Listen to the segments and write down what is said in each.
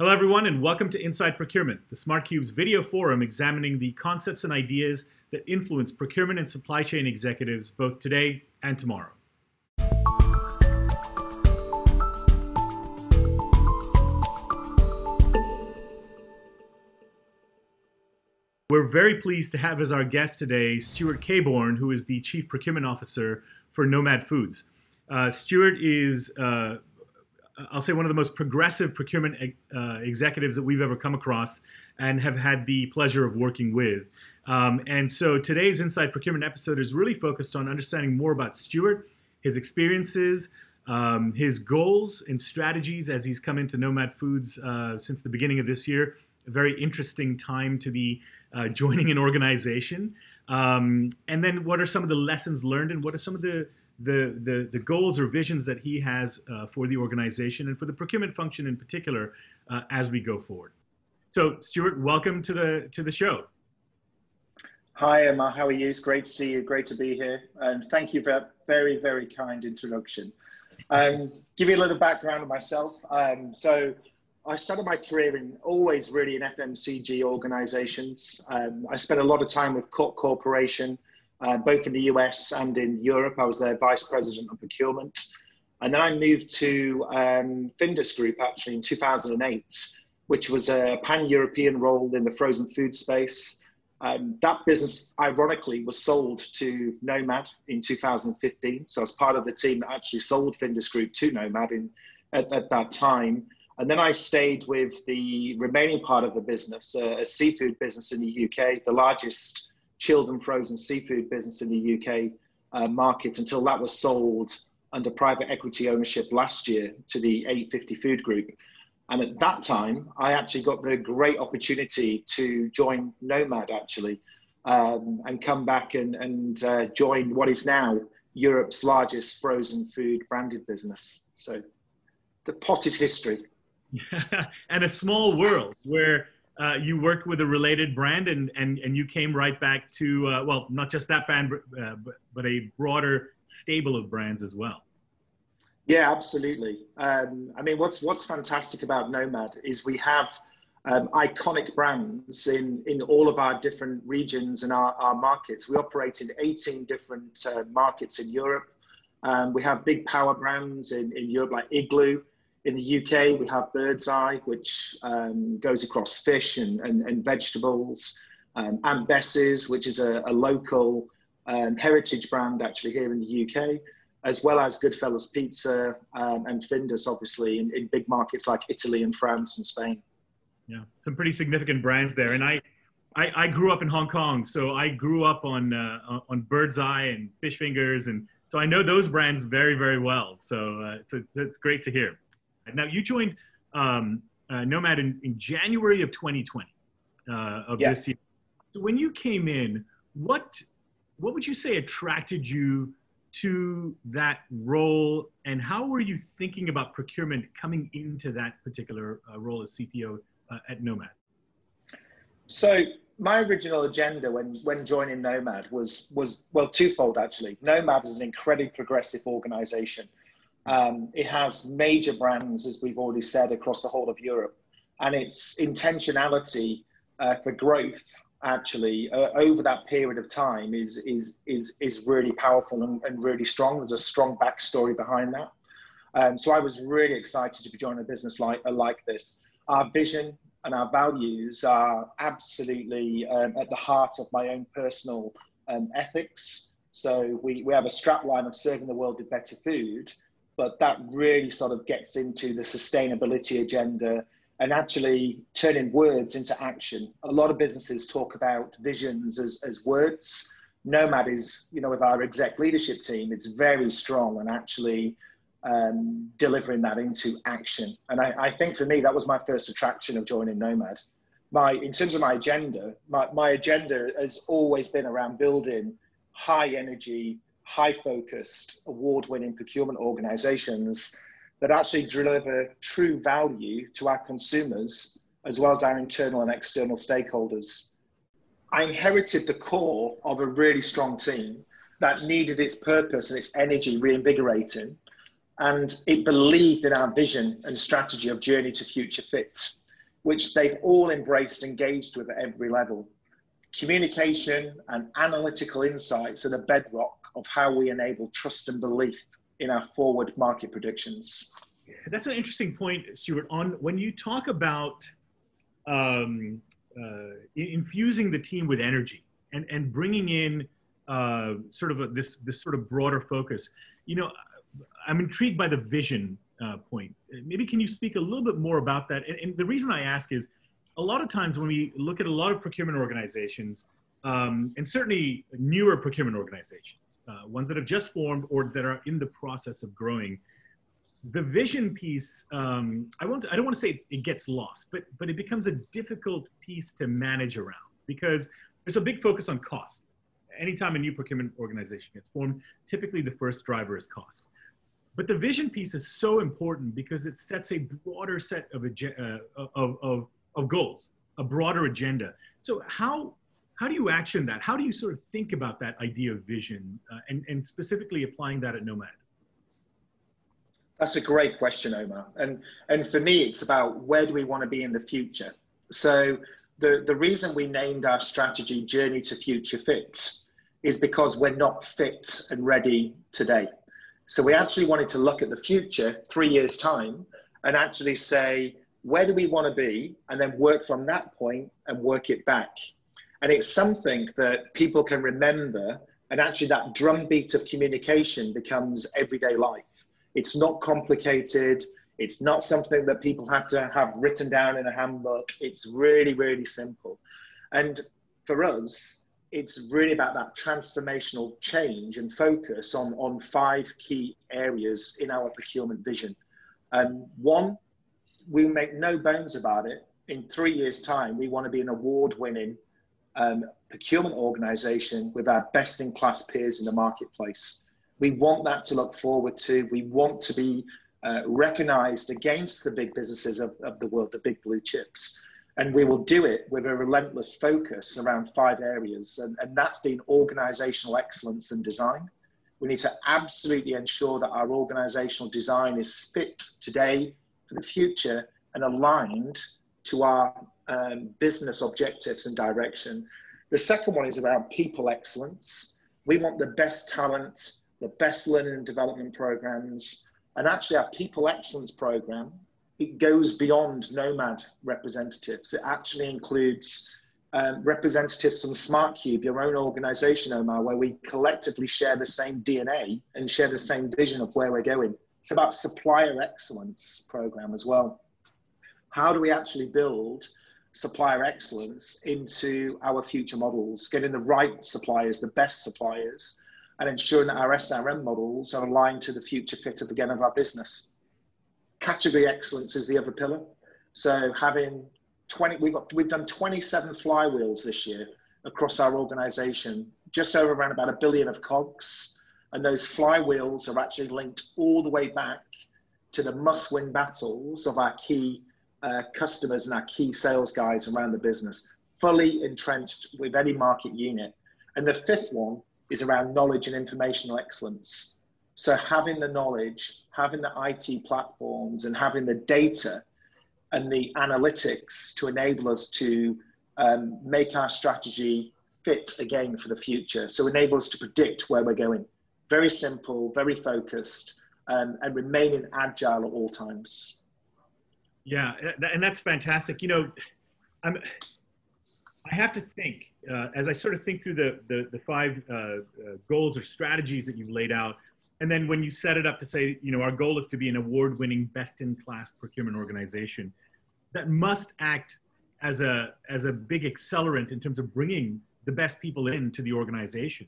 Hello, everyone, and welcome to Inside Procurement, the Smart Cube's video forum examining the concepts and ideas that influence procurement and supply chain executives both today and tomorrow. We're very pleased to have as our guest today Stuart Caborn, who is the Chief Procurement Officer for Nomad Foods. Uh, Stuart is uh, I'll say one of the most progressive procurement uh, executives that we've ever come across and have had the pleasure of working with. Um, and so today's Inside Procurement episode is really focused on understanding more about Stuart, his experiences, um, his goals and strategies as he's come into Nomad Foods uh, since the beginning of this year. A very interesting time to be uh, joining an organization. Um, and then what are some of the lessons learned and what are some of the the, the, the goals or visions that he has uh, for the organization and for the procurement function in particular uh, as we go forward. So, Stuart, welcome to the to the show. Hi, Omer. How are you? It's great to see you. Great to be here, and thank you for a very very kind introduction. Um, give you a little background of myself. Um, so, I started my career in always really in FMCG organizations. Um, I spent a lot of time with Cook Corporation, uh, both in the US and in Europe. I was their vice president of procurement. And then I moved to um, Findus Group actually in 2008, which was a pan European role in the frozen food space. Um, that business, ironically, was sold to Nomad in 2015. So I was part of the team that actually sold Findus Group to Nomad in, at, at that time. And then I stayed with the remaining part of the business, uh, a seafood business in the UK, the largest chilled and frozen seafood business in the UK uh, market until that was sold under private equity ownership last year to the 850 Food Group. And at that time, I actually got the great opportunity to join Nomad actually um, and come back and, and uh, join what is now Europe's largest frozen food branded business. So the potted history. and a small world where uh, you worked with a related brand and, and, and you came right back to, uh, well, not just that brand, uh, but, but a broader stable of brands as well. Yeah, absolutely. Um, I mean, what's, what's fantastic about Nomad is we have um, iconic brands in, in all of our different regions and our, our markets. We operate in 18 different uh, markets in Europe. Um, we have big power brands in, in Europe like Iglo, in the UK, we have Birds Eye, which um, goes across fish and, and, and vegetables. Um, Aunt Bessie's, which is a, a local um, heritage brand actually here in the UK, as well as Goodfellas Pizza um, and Findus, obviously, in, in big markets like Italy and France and Spain. Yeah, some pretty significant brands there. And I, I, I grew up in Hong Kong, so I grew up on, uh, on Birds Eye and Fish Fingers. And so I know those brands very, very well. So, uh, so it's, it's great to hear. Now, you joined um, uh, Nomad in, in, January of 2020 uh, of yeah. this year. So when you came in, what what would you say attracted you to that role, and how were you thinking about procurement coming into that particular uh, role as CPO uh, at Nomad? So my original agenda when when joining Nomad was was well twofold actually. Nomad is an incredibly progressive organization um, it has major brands, as we've already said, across the whole of Europe. And its intentionality uh, for growth actually uh, over that period of time is is is is really powerful and, and really strong. There's a strong backstory behind that. Um, so I was really excited to be joining a business like uh, like this. Our vision and our values are absolutely um, at the heart of my own personal um, ethics. So we, we have a strapline of serving the world with better food, but that really sort of gets into the sustainability agenda and actually turning words into action. A lot of businesses talk about visions as, as words. Nomad is, you know, with our exec leadership team, it's very strong and actually um, delivering that into action. And I, I, think for me, that was my first attraction of joining Nomad. My, in terms of my agenda, my, my agenda has always been around building high energy, high focused, award winning procurement organizations that actually deliver true value to our consumers as well as our internal and external stakeholders. I inherited the core of a really strong team that needed its purpose and its energy reinvigorating. And it believed in our vision and strategy of Journey to Future Fit. which they've all embraced, and engaged with at every level. Communication and analytical insights are the bedrock of how we enable trust and belief in our forward market predictions. That's an interesting point, Stuart. On when you talk about um, uh, infusing the team with energy and, and bringing in uh, sort of a, this this sort of broader focus, you know, I'm intrigued by the vision uh, point. Maybe can you speak a little bit more about that? And, and, the reason I ask is, a lot of times when we look at a lot of procurement organizations, um, and certainly newer procurement organizations, uh, ones that have just formed or that are in the process of growing, the vision piece, um, I won't, I don't want to say it gets lost, but but it becomes a difficult piece to manage around because there's a big focus on cost. Anytime a new procurement organization gets formed, typically the first driver is cost. But the vision piece is so important because it sets a broader set of, uh, of, of, of goals, a broader agenda. So how how do you action that? How do you sort of think about that idea of vision uh, and, and specifically applying that at Nomad? That's a great question, Omer. And, and for me, it's about where do we want to be in the future? So the, the reason we named our strategy Journey to Future Fit is because we're not fit and ready today. So we actually wanted to look at the future, three years' time, and actually say, where do we want to be? And then work from that point and work it back. And it's something that people can remember. And actually, that drumbeat of communication becomes everyday life. It's not complicated. It's not something that people have to have written down in a handbook. It's really, really simple. And for us, it's really about that transformational change and focus on, on five key areas in our procurement vision. Um, one, we make no bones about it. In three years' time, we want to be an award winning um, procurement organization with our best in class peers in the marketplace. We want that to look forward to. We want to be uh, recognized against the big businesses of, of the world, the big blue chips. And we will do it with a relentless focus around five areas. And, and that's been organizational excellence and design. We need to absolutely ensure that our organizational design is fit today for the future and aligned to our um, business objectives and direction. The second one is around people excellence. We want the best talent, the best learning and development programs, and actually our people excellence program. It goes beyond Nomad representatives. It actually includes um, representatives from Smart Cube, your own organization, Omer, where we collectively share the same DNA and share the same vision of where we're going. It's about supplier excellence program as well. How do we actually build supplier excellence into our future models, getting the right suppliers, the best suppliers, and ensuring that our SRM models are aligned to the future fit of again of our business. Category excellence is the other pillar. So having 20, we've got we've done 27 flywheels this year across our organization, just over around about a billion of cogs. And those flywheels are actually linked all the way back to the must-win battles of our key uh, customers and our key sales guys around the business, fully entrenched with any market unit. And the fifth one is around knowledge and informational excellence. So having the knowledge, having the IT platforms, and having the data and the analytics to enable us to um, make our strategy fit again for the future. So enable us to predict where we're going. Very simple, very focused, um, and remaining agile at all times. Yeah, and that's fantastic. You know, I'm, I have to think uh, as I sort of think through the the, the five uh, uh, goals or strategies that you've laid out, and then when you set it up to say, you know, our goal is to be an award-winning, best-in-class procurement organization, that must act as a as a big accelerant in terms of bringing the best people into the organization.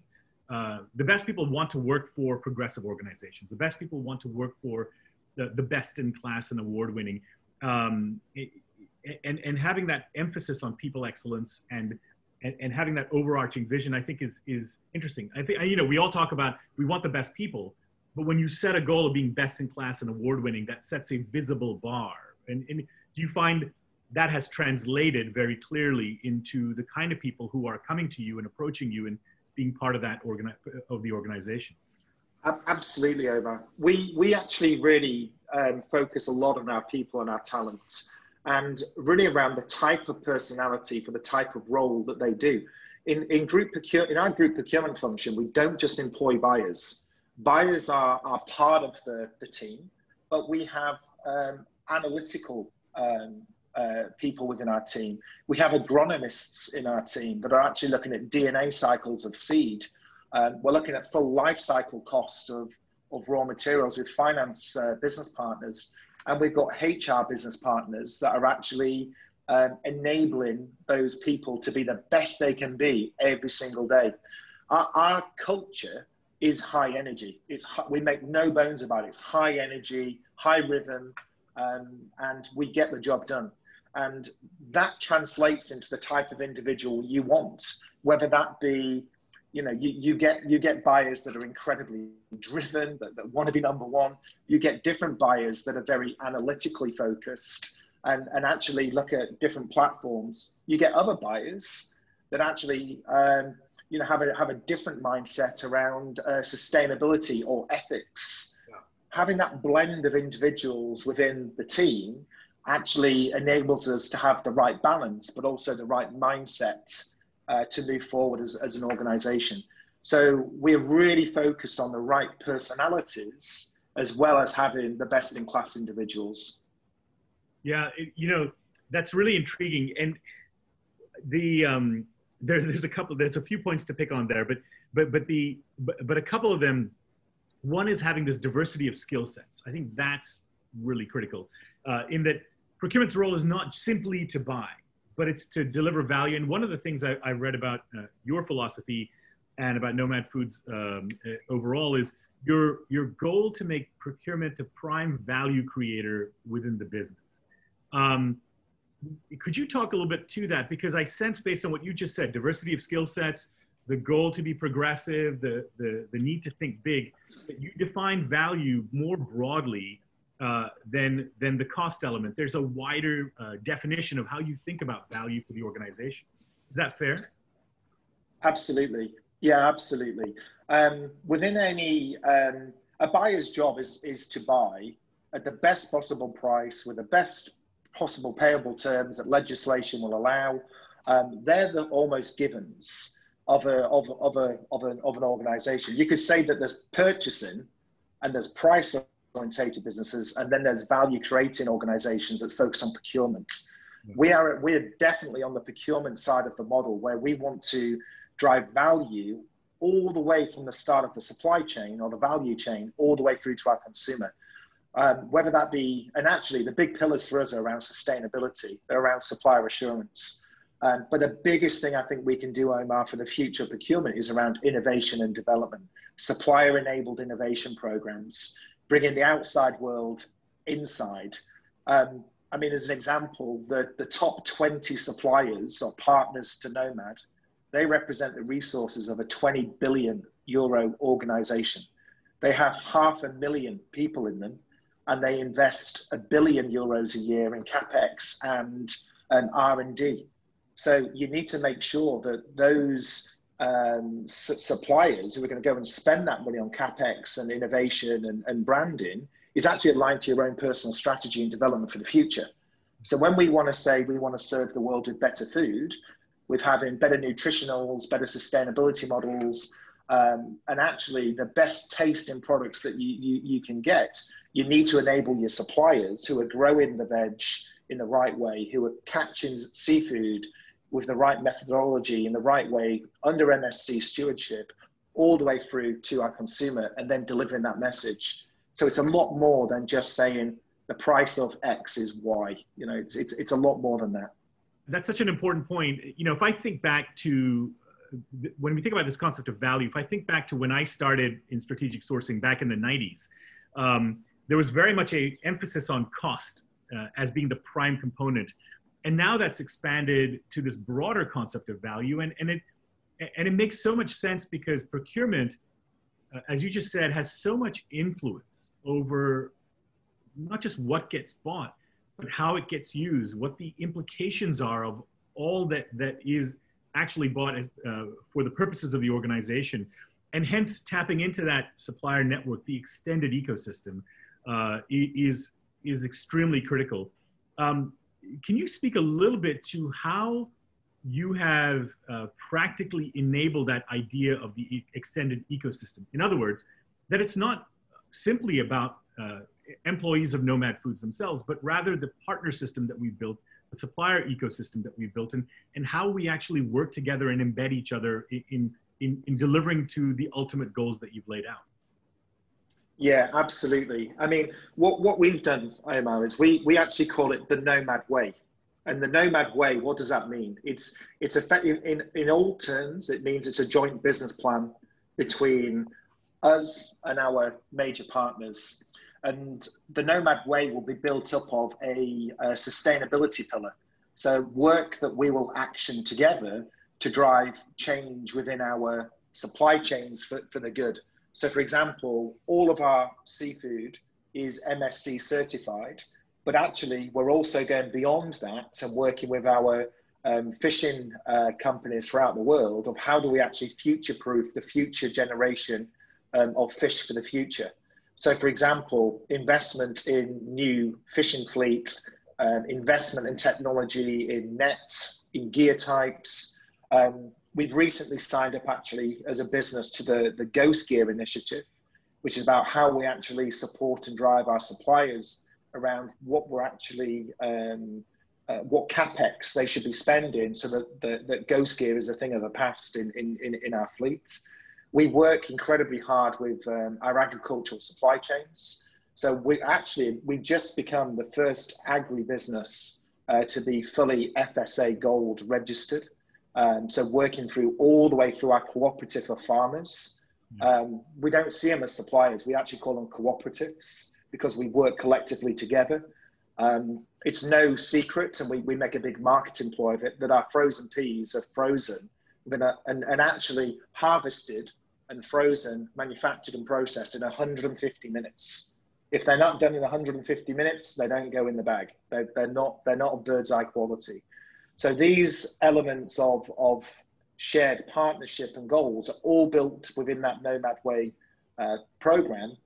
Uh, the best people want to work for progressive organizations. The best people want to work for the, the best in class and award winning um, and and having that emphasis on people excellence and, and and having that overarching vision, I think is is interesting. I think you know we all talk about we want the best people, but when you set a goal of being best in class and award winning, that sets a visible bar. And, and do you find that has translated very clearly into the kind of people who are coming to you and approaching you and being part of that organi- of the organization? Absolutely, Omer. We we actually really um, focus a lot on our people and our talents. and really around the type of personality for the type of role that they do. In, in, group procure, in our group procurement function, we don't just employ buyers. Buyers are, are part of the, the team, but we have um, analytical um, uh, people within our team. We have agronomists in our team that are actually looking at DNA cycles of seed. Um, we're looking at full life cycle cost of, of raw materials with finance uh, business partners. And we've got HR business partners that are actually um, enabling those people to be the best they can be every single day. Our, our culture is high energy. It's, we make no bones about it. It's high energy, high rhythm, um, and we get the job done. And that translates into the type of individual you want, whether that be, you know, you, you get you get buyers that are incredibly driven, that, that want to be number one. You get different buyers that are very analytically focused and, and actually look at different platforms. You get other buyers that actually um, you know have a have a different mindset around uh, sustainability or ethics. Yeah. Having that blend of individuals within the team actually enables us to have the right balance, but also the right mindset uh, to move forward as, as an organization. So we're really focused on the right personalities as well as having the best in class individuals. Yeah, you know, that's really intriguing. And the, um, there, there's a couple, there's a few points to pick on there, but, but, but the, but, but a couple of them, one is having this diversity of skill sets. I think that's really critical uh, in that procurement's role is not simply to buy, but it's to deliver value. And one of the things I, I read about uh, your philosophy and about Nomad Foods um, uh, overall is your your goal to make procurement a prime value creator within the business. Um, could you talk a little bit to that? Because I sense, based on what you just said, diversity of skill sets, the goal to be progressive, the, the, the need to think big, that you define value more broadly uh, than than the cost element. There's a wider uh, definition of how you think about value for the organization. Is that fair? Absolutely. Yeah, absolutely. Um, within any um, a buyer's job is is to buy at the best possible price with the best possible payable terms that legislation will allow. Um, they're the almost givens of a of, of a of an of an organization. You could say that there's purchasing and there's price orientated businesses, and then there's value creating organizations that's focused on procurement. Mm-hmm. We are we're definitely on the procurement side of the model where we want to drive value all the way from the start of the supply chain or the value chain all the way through to our consumer. Um, whether that be, and actually the big pillars for us are around sustainability, they're around supplier assurance. Um, but the biggest thing I think we can do, Omer, for the future of procurement is around innovation and development, supplier enabled innovation programs, bringing the outside world inside. Um, I mean, as an example, the, the top 20 suppliers or partners to Nomad, they represent the resources of a 20 billion euro organization. They have half a million people in them, and they invest a billion euros a year in capex and, and R&D. So you need to make sure that those um, suppliers who are going to go and spend that money on capex and innovation and, and branding is actually aligned to your own personal strategy and development for the future. So when we want to say we want to serve the world with better food, with having better nutritionals, better sustainability models, um, and actually the best tasting products that you, you, you can get, you need to enable your suppliers who are growing the veg in the right way, who are catching seafood with the right methodology in the right way under MSC stewardship all the way through to our consumer and then delivering that message. So it's a lot more than just saying the price of X is Y. You know, it's, it's, it's a lot more than that. That's such an important point. You know, if I think back to when we think about this concept of value, if I think back to when I started in strategic sourcing back in the 90s, um, there was very much a emphasis on cost uh, as being the prime component and now that's expanded to this broader concept of value. And, and it and it makes so much sense because procurement uh, as you just said has so much influence over not just what gets bought but how it gets used what the implications are of all that that is actually bought as, uh, for the purposes of the organization. And hence tapping into that supplier network the extended ecosystem uh, is is extremely critical. Um, can you speak a little bit to how you have uh, practically enabled that idea of the extended ecosystem? In other words, that it's not simply about uh, employees of Nomad Foods themselves, but rather the partner system that we've built, the supplier ecosystem that we've built, and, and how we actually work together and embed each other in, in, in delivering to the ultimate goals that you've laid out. Yeah, absolutely. I mean, what, what we've done, Omer, is we, we actually call it the Nomad Way. And the Nomad Way, what does that mean? It's it's effective in, in all terms, it means it's a joint business plan between us and our major partners. And the Nomad Way will be built up of a, a sustainability pillar. So work that we will action together to drive change within our supply chains for, for the good. So, for example, all of our seafood is MSC certified, but actually, we're also going beyond that and working with our um, fishing uh, companies throughout the world of how do we actually future proof the future generation um, of fish for the future. So, for example, investment in new fishing fleet, um, investment in technology, in nets, in gear types, um, we've recently signed up actually as a business to the, the Ghost Gear initiative, which is about how we actually support and drive our suppliers around what we're actually, um, uh, what capex they should be spending so that, that, that Ghost Gear is a thing of the past in, in, in, in our fleets. We work incredibly hard with um, our agricultural supply chains. So we actually, we've just become the first agribusiness uh, to be fully FSA Gold registered. Um, so working through all the way through our cooperative of farmers. Um, we don't see them as suppliers. We actually call them cooperatives because we work collectively together. Um, it's no secret, and we, we make a big marketing ploy of it, that our frozen peas are frozen a, and, and actually harvested and frozen, manufactured and processed in 150 minutes. If they're not done in 150 minutes, they don't go in the bag. They're, they're not they're not of Birds Eye quality. So these elements of, of shared partnership and goals are all built within that Nomad Way uh, program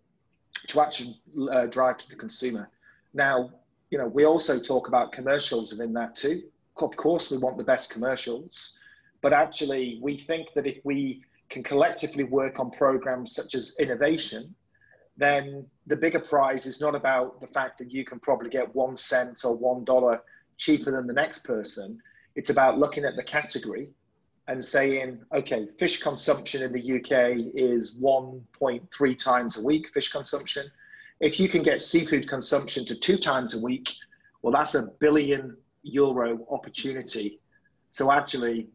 to actually uh, drive to the consumer. Now, you know, we also talk about commercials within that too. Of course, we want the best commercials, but actually, we think that if we can collectively work on programs such as innovation, then the bigger prize is not about the fact that you can probably get one cent or one dollar cheaper than the next person. It's about looking at the category and saying, okay, fish consumption in the UK is 1.3 times a week, fish consumption. If you can get seafood consumption to two times a week, well, that's a billion euro opportunity. So actually,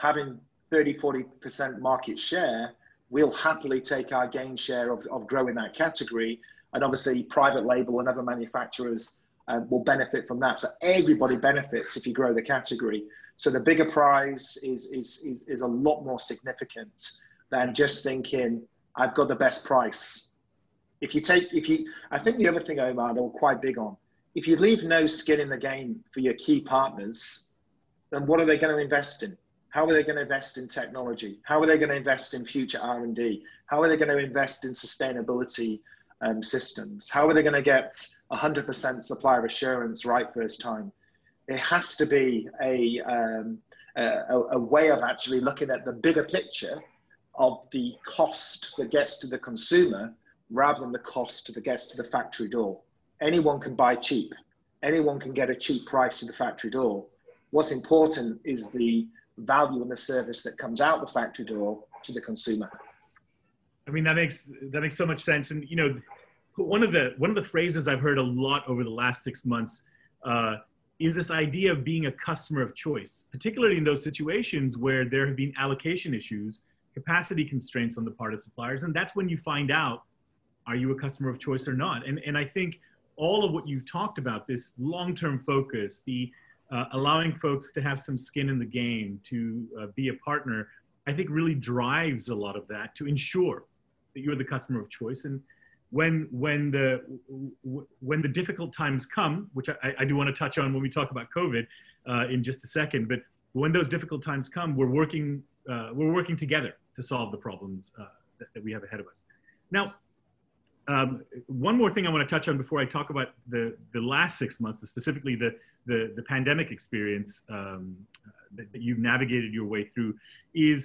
having 30, 40% market share, we'll happily take our gain share of, of growing that category. And obviously, private label and other manufacturers um, will benefit from that. So everybody benefits if you grow the category. So the bigger prize is, is, is, is a lot more significant than just thinking, I've got the best price. If you take, if you, I think the other thing, Omer, they were quite big on, if you leave no skin in the game for your key partners, then what are they going to invest in? How are they going to invest in technology? How are they going to invest in future R&D? How are they going to invest in sustainability um, systems? How are they going to get 100% supplier assurance right first time? It has to be a, um, a, a way of actually looking at the bigger picture of the cost that gets to the consumer rather than the cost that gets to the factory door. Anyone can buy cheap. Anyone can get a cheap price to the factory door. What's important is the value and the service that comes out the factory door to the consumer. I mean, that makes that makes so much sense. And you know, one of the one of the phrases I've heard a lot over the last six months uh, is this idea of being a customer of choice, particularly in those situations where there have been allocation issues, capacity constraints on the part of suppliers, and that's when you find out are you a customer of choice or not. And and I think all of what you talked about, this long-term focus, the uh, allowing folks to have some skin in the game, to uh, be a partner, I think really drives a lot of that to ensure that you're the customer of choice. And when when the when the difficult times come, which I, I do want to touch on when we talk about COVID uh, in just a second, but when those difficult times come, we're working uh, we're working together to solve the problems uh, that, that, we have ahead of us. Now, Um, one more thing I want to touch on before I talk about the, the last six months, specifically the, the, the pandemic experience um, that, that, you've navigated your way through, is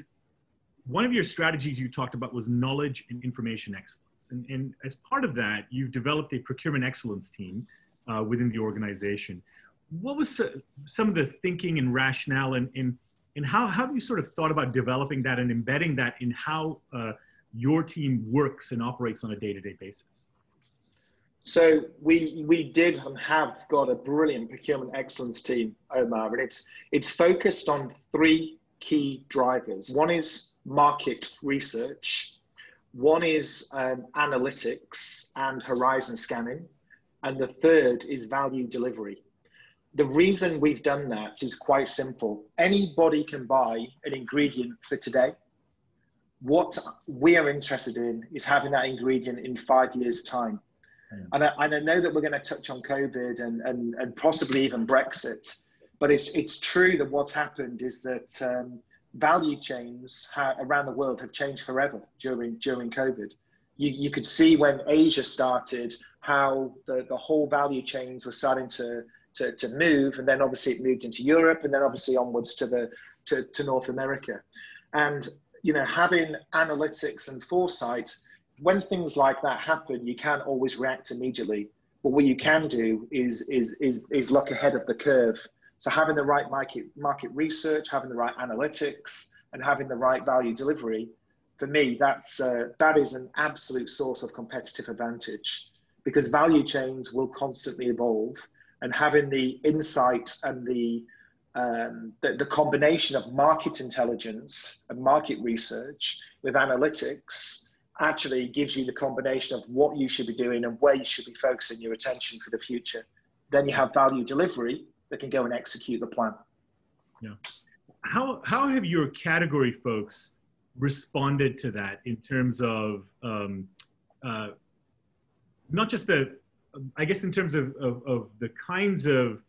one of your strategies you talked about was knowledge and information excellence. And, and as part of that, you've developed a procurement excellence team uh, within the organization. What was some of the thinking and rationale, and, and, and how, how have you sort of thought about developing that and embedding that in how uh, your team works and operates on a day-to-day basis? So we we did and have got a brilliant procurement excellence team, Omer, and it's it's focused on three key drivers. One is market research, one is um, analytics and horizon scanning, and the third is value delivery. The reason we've done that is quite simple. Anybody can buy an ingredient for today. What we are interested in is having that ingredient in five years' time. Mm. And, I, and I know that we're going to touch on COVID and, and, and possibly even Brexit, but it's, it's true that what's happened is that um, value chains around the world have changed forever during during COVID. You, you could see when Asia started how the, the whole value chains were starting to, to, to move, and then obviously it moved into Europe, and then obviously onwards to the to, to North America. And you know, having analytics and foresight, when things like that happen, you can't always react immediately. But what you can do is is is is look ahead of the curve so having the right market market research, having the right analytics, and having the right value delivery, for me, that's uh, that is an absolute source of competitive advantage because value chains will constantly evolve, and having the insight and the um, the, the, combination of market intelligence and market research with analytics actually gives you the combination of what you should be doing and where you should be focusing your attention for the future. Then you have value delivery, that can go and execute the plan. Yeah. How, how have your category folks responded to that in terms of um, uh, not just the, I guess, in terms of, of, of, the kinds of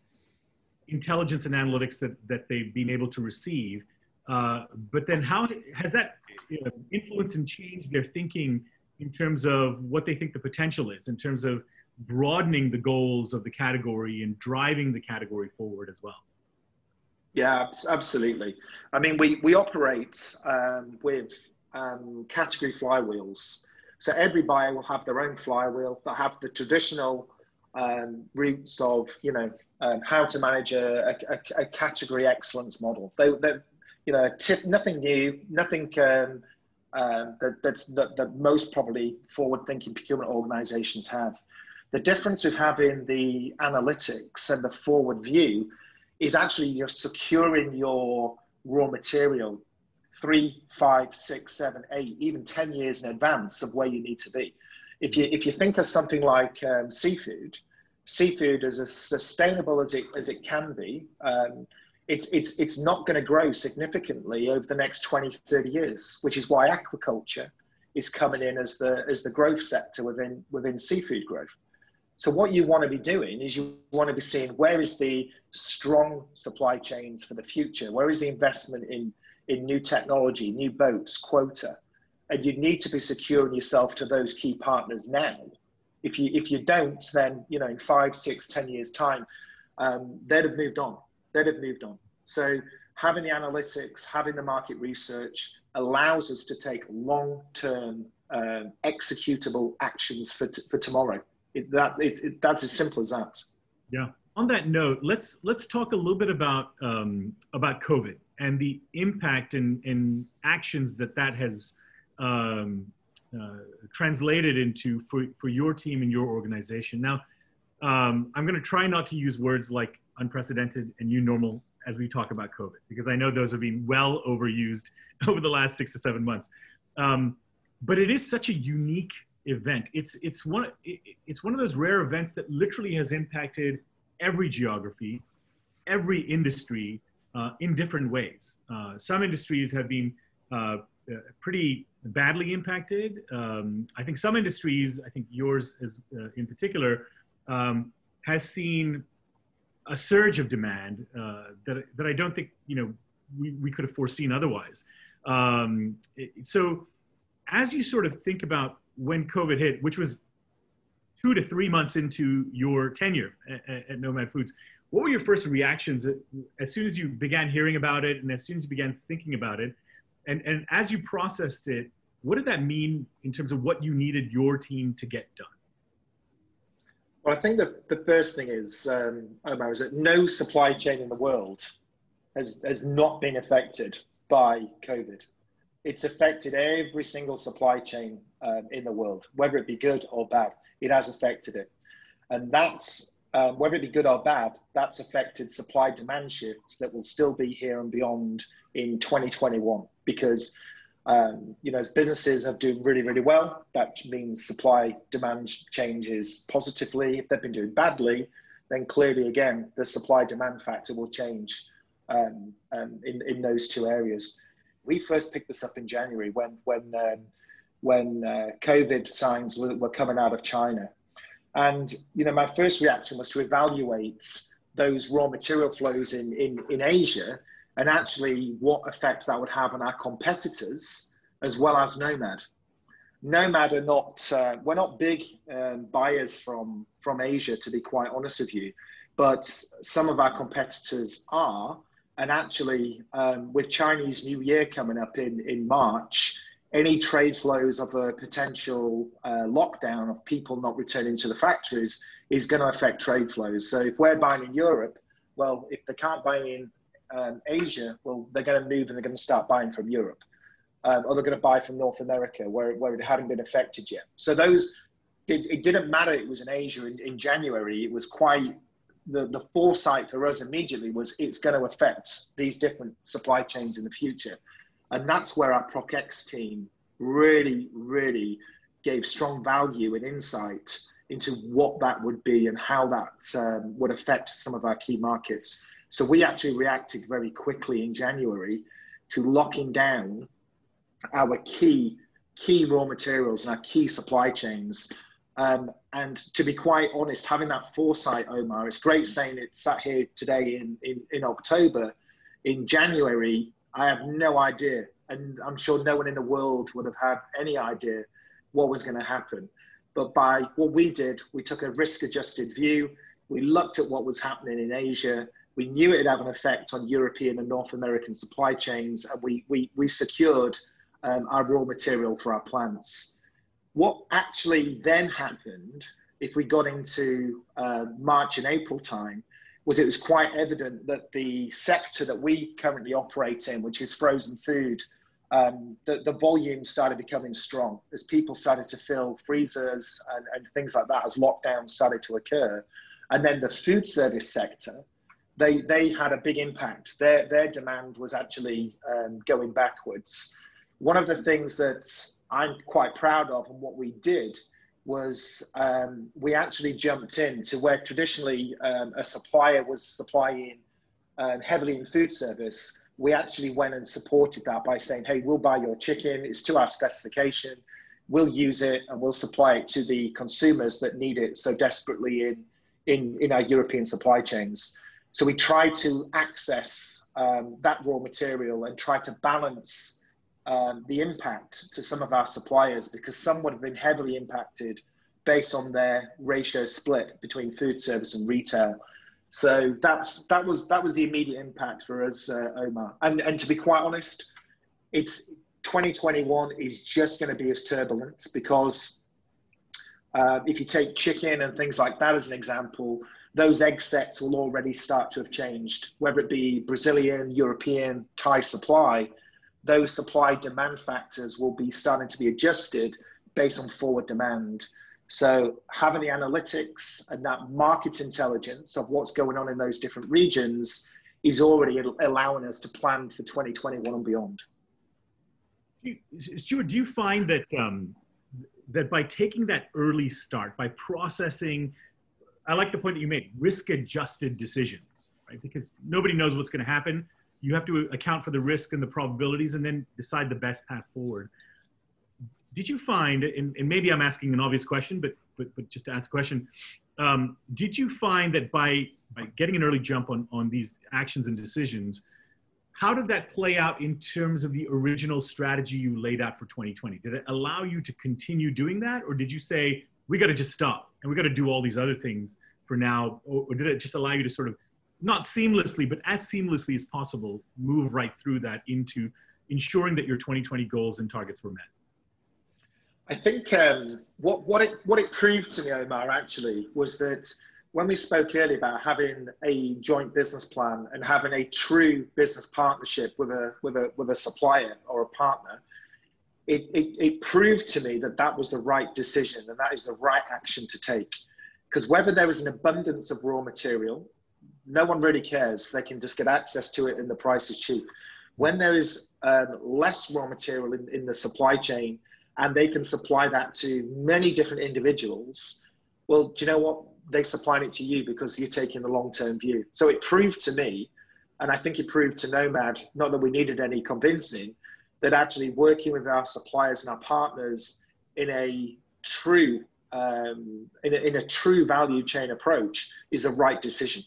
intelligence and analytics that, that they've been able to receive, uh, but then how has that you know, influenced and changed their thinking in terms of what they think the potential is, in terms of broadening the goals of the category and driving the category forward as well. Yeah, absolutely. I mean, we, we operate um, with um, category flywheels. So every buyer will have their own flywheel. They'll have the traditional um, routes of, you know, um, how to manage a, a, a, category excellence model. They, they you know, tip, nothing new, nothing um, um, that, that's that, that most probably forward-thinking procurement organizations have. The difference with having the analytics and the forward view is actually you're securing your raw material three, five, six, seven, eight, even 10 years in advance of where you need to be. If you, if you think of something like um, seafood, seafood is as sustainable as it, as it can be. Um, it's, it's, it's not going to grow significantly over the next 20, 30 years, which is why aquaculture is coming in as the, as the growth sector within, within seafood growth. So what you want to be doing is you want to be seeing where is the strong supply chains for the future? Where is the investment in, in new technology, new boats, quota? And you need to be securing yourself to those key partners now. If you, if you don't, then, you know, in five, six, ten years time, um, they'd have moved on. They'd have moved on. So having the analytics, having the market research allows us to take long-term uh, executable actions for, t- for tomorrow. It, that it, it, that's as simple as that. Yeah. On that note, let's let's talk a little bit about um, about COVID and the impact and, and actions that that has um, uh, translated into for, for your team and your organization. Now, um, I'm going to try not to use words like unprecedented and new normal as we talk about COVID, because I know those have been well overused over the last six to seven months. Um, but it is such a unique event. It's it's one it's one of those rare events that literally has impacted every geography, every industry uh, in different ways. Uh, some industries have been uh, uh pretty badly impacted. Um, I think some industries, I think yours is uh, in particular, um, has seen a surge of demand uh, that that I don't think you know we, we could have foreseen otherwise. Um, so as you sort of think about when COVID hit, which was two to three months into your tenure at, at Nomad Foods. What were your first reactions as soon as you began hearing about it and as soon as you began thinking about it? And, and as you processed it, what did that mean in terms of what you needed your team to get done? Well, I think the, the first thing is, um, Omer, is that no supply chain in the world has, has not been affected by COVID. It's affected every single supply chain um, in the world, whether it be good or bad. It has affected it. And that's, um, whether it be good or bad, that's affected supply demand shifts that will still be here and beyond in 2021 because um, you know, as businesses have doing really, really well, that means supply demand changes positively. If they've been doing badly, then clearly, again, the supply demand factor will change um, um, in, in those two areas. We first picked this up in January when, when, um, when uh, COVID signs were, were coming out of China. And, you know, my first reaction was to evaluate those raw material flows in, in, in Asia and actually what effect that would have on our competitors as well as Nomad. Nomad are not, uh, we're not big um, buyers from, from Asia, to be quite honest with you, but some of our competitors are. And actually, um, with Chinese New Year coming up in, in March, any trade flows of a potential uh, lockdown of people not returning to the factories is going to affect trade flows. So if we're buying in Europe, well, if they can't buy in um, Asia, well, they're going to move and they're going to start buying from Europe. Um, or they're going to buy from North America where, where it hadn't been affected yet. So those, it, it didn't matter it was in Asia in, in January. It was quite, the, the foresight for us immediately was it's going to affect these different supply chains in the future. And that's where our ProcX team really, really gave strong value and insight into what that would be and how that um, would affect some of our key markets. So we actually reacted very quickly in January to locking down our key key raw materials and our key supply chains. Um, and to be quite honest, having that foresight, Omer, it's great saying it sat here today in, in, in October. In January, I have no idea. And I'm sure no one in the world would have had any idea what was going to happen. But by what we did, we took a risk adjusted view. We looked at what was happening in Asia we knew it'd have an effect on European and North American supply chains, and we, we, we secured um, our raw material for our plants. What actually then happened, if we got into uh, March and April time, was it was quite evident that the sector that we currently operate in, which is frozen food, um, the, the volume started becoming strong as people started to fill freezers and, and things like that as lockdowns started to occur. And then the food service sector, they they had a big impact. Their their demand was actually um, going backwards. One of the things that I'm quite proud of and what we did was um, we actually jumped in to where traditionally um, a supplier was supplying um, heavily in food service. We actually went and supported that by saying, "Hey, we'll buy your chicken. It's to our specification. We'll use it and we'll supply it to the consumers that need it so desperately in in in our European supply chains." So we try to access um, that raw material and try to balance um, the impact to some of our suppliers because some would have been heavily impacted based on their ratio split between food service and retail. So that's that was that was the immediate impact for us, uh, Omer. And and to be quite honest, it's 2021 is just going to be as turbulent because uh, if you take chicken and things like that as an example, those egg sets will already start to have changed, whether it be Brazilian, European, Thai supply, those supply demand factors will be starting to be adjusted based on forward demand. So having the analytics and that market intelligence of what's going on in those different regions is already allowing us to plan for 2021 and beyond. Stuart, do you find that um, that by taking that early start, by processing I like the point that you made risk adjusted decisions, right? Because nobody knows what's going to happen. You have to account for the risk and the probabilities and then decide the best path forward. Did you find, and, and maybe I'm asking an obvious question, but, but, but just to ask a question, um, did you find that by, by getting an early jump on, on these actions and decisions, how did that play out in terms of the original strategy you laid out for 2020? Did it allow you to continue doing that, or did you say, we got to just stop and we got to do all these other things for now? Or, or did it just allow you to sort of not seamlessly, but as seamlessly as possible, move right through that into ensuring that your 2020 goals and targets were met? I think um, what, what, it, what it proved to me, Omer, actually, was that when we spoke earlier about having a joint business plan and having a true business partnership with a, with a, with a supplier or a partner, it, it, it proved to me that that was the right decision and that is the right action to take. Because whether there is an abundance of raw material, no one really cares. They can just get access to it and the price is cheap. When there is um, less raw material in, in the supply chain and they can supply that to many different individuals, well, do you know what? They supply it to you because you're taking the long term view. So it proved to me, and I think it proved to Nomad, not that we needed any convincing, that actually working with our suppliers and our partners in a true um, in, a, in a true value chain approach is the right decision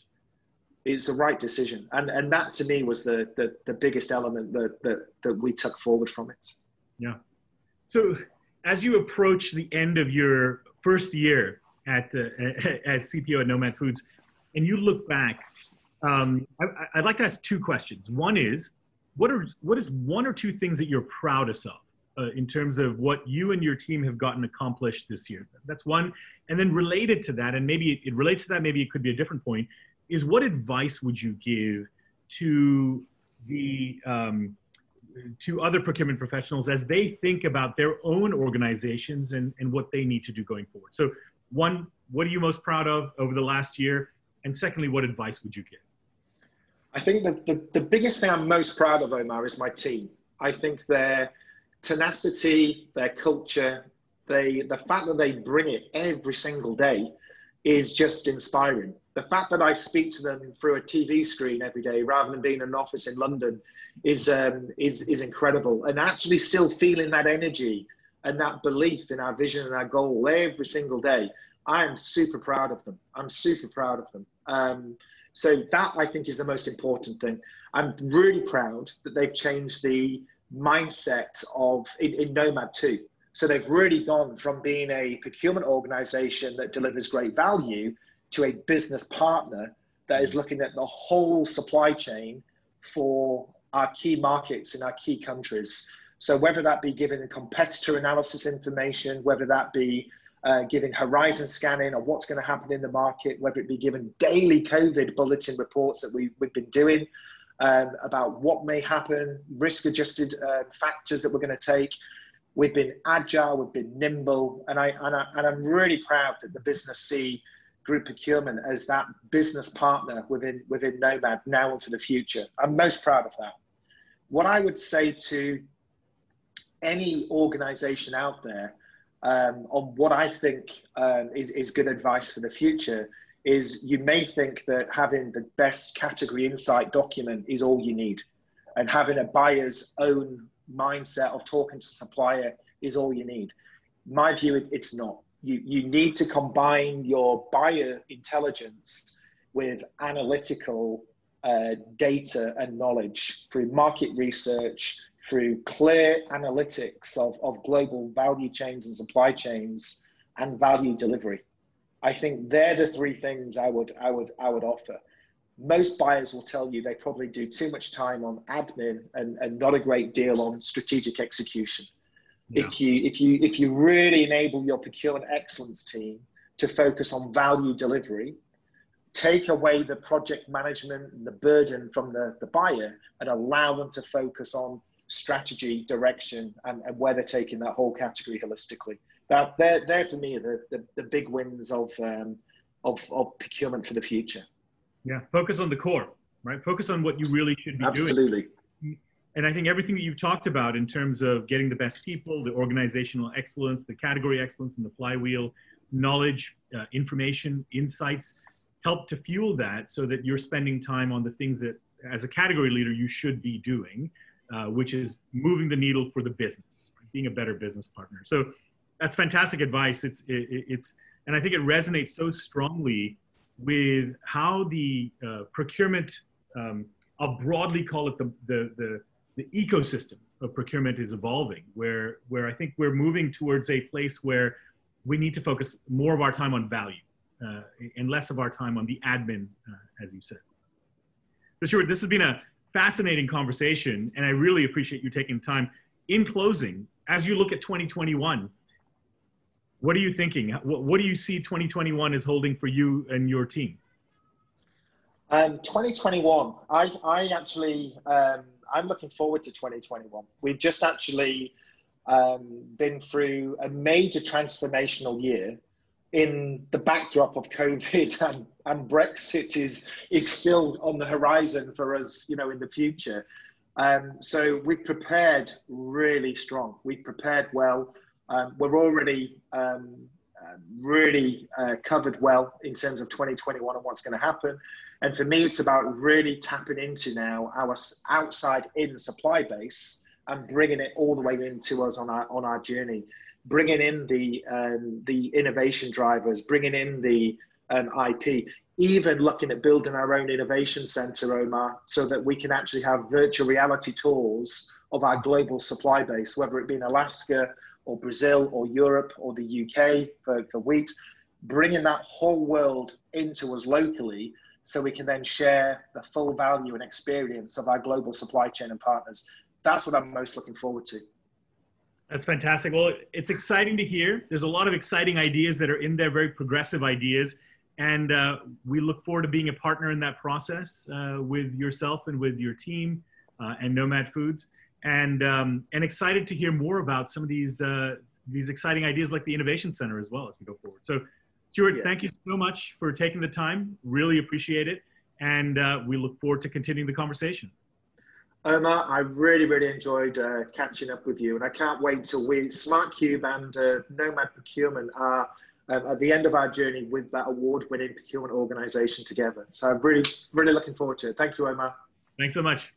it's the right decision. And and that to me was the the, the biggest element that, that that we took forward from it. Yeah. So as you approach the end of your first year at uh, at CPO at Nomad Foods, and you look back, um, I, would like to ask two questions. One is, what are what is one or two things that you're proudest of uh, in terms of what you and your team have gotten accomplished this year? That's one. And then related to that, and maybe it, it relates to that, maybe it could be a different point is what advice would you give to the um, to other procurement professionals as they think about their own organizations and, and what they need to do going forward? So, one, what are you most proud of over the last year? And secondly, what advice would you give? I think the, the, the biggest thing I'm most proud of, Omer, is my team. I think their tenacity, their culture, they, the fact that they bring it every single day is just inspiring the fact that I speak to them through a TV screen every day rather than being in an office in London is, um, is, is incredible. And actually still feeling that energy and that belief in our vision and our goal every single day, I am super proud of them. I'm super proud of them. Um, so that I think is the most important thing. I'm really proud that they've changed the mindset of in, in Nomad too. So they've really gone from being a procurement organization that delivers great value to a business partner that is looking at the whole supply chain for our key markets in our key countries. So whether that be giving competitor analysis information, whether that be uh, giving horizon scanning or what's going to happen in the market, whether it be given daily COVID bulletin reports that we, we've been doing um, about what may happen, risk adjusted uh, factors that we're going to take. We've been agile, we've been nimble, and, I, and, I, and I'm really proud that the business see group procurement as that business partner within within Nomad now and for the future. I'm most proud of that. What I would say to any organization out there um, on what I think um, is, is good advice for the future is you may think that having the best category insight document is all you need and having a buyer's own mindset of talking to supplier is all you need. My view, it's not you, you need to combine your buyer intelligence with analytical uh, data and knowledge through market research, through clear analytics of, of global value chains and supply chains and value delivery. I think they're the three things I would, I would, I would offer. Most buyers will tell you they probably do too much time on admin and, and not a great deal on strategic execution. Yeah. If you if you if you really enable your procurement excellence team to focus on value delivery, take away the project management and the burden from the, the buyer and allow them to focus on strategy, direction, and, and where they're taking that whole category holistically. That they're, they're for me the, the, the big wins of, um, of, of procurement for the future. Yeah, focus on the core, right? Focus on what you really should be Absolutely. doing. Absolutely and I think everything that you've talked about in terms of getting the best people, the organizational excellence, the category excellence, and the flywheel, knowledge, uh, information, insights, help to fuel that so that you're spending time on the things that, as a category leader, you should be doing, uh, which is moving the needle for the business, being a better business partner. So that's fantastic advice. It's it, it's and I think it resonates so strongly with how the uh, procurement. Um, I'll broadly call it the the the the ecosystem of procurement is evolving, where where I think we're moving towards a place where we need to focus more of our time on value uh, and less of our time on the admin, uh, as you said. So, Stuart, this has been a fascinating conversation, and I really appreciate you taking time. In closing, as you look at 2021, what are you thinking? What, what do you see 2021 is holding for you and your team? Um, 2021, I, I actually, um, I'm looking forward to 2021. We've just actually um, been through a major transformational year in the backdrop of COVID and, and Brexit is, is still on the horizon for us, you know, in the future. Um, so we've prepared really strong. We've prepared well. Um, we're already um, uh, really uh, covered well in terms of 2021 and what's going to happen. And for me, it's about really tapping into now our outside in supply base and bringing it all the way into us on our on our journey, bringing in the um, the innovation drivers, bringing in the um, IP, even looking at building our own innovation center, Omer, so that we can actually have virtual reality tours of our global supply base, whether it be in Alaska or Brazil or Europe or the UK for, for wheat, bringing that whole world into us locally so we can then share the full value and experience of our global supply chain and partners. That's what I'm most looking forward to. That's fantastic. Well, it's exciting to hear. There's a lot of exciting ideas that are in there, very progressive ideas. And uh, we look forward to being a partner in that process uh, with yourself and with your team uh, and Nomad Foods. And, um, and excited to hear more about some of these, uh, these exciting ideas like the Innovation Center as well as we go forward. So Stuart, yeah. thank you so much for taking the time. Really appreciate it. And uh, we look forward to continuing the conversation. Omer, I really, really enjoyed uh, catching up with you. And I can't wait till we, Smart Cube and uh, Nomad Procurement are um, at the end of our journey with that award winning procurement organization together. So I'm really, really looking forward to it. Thank you, Omer. Thanks so much.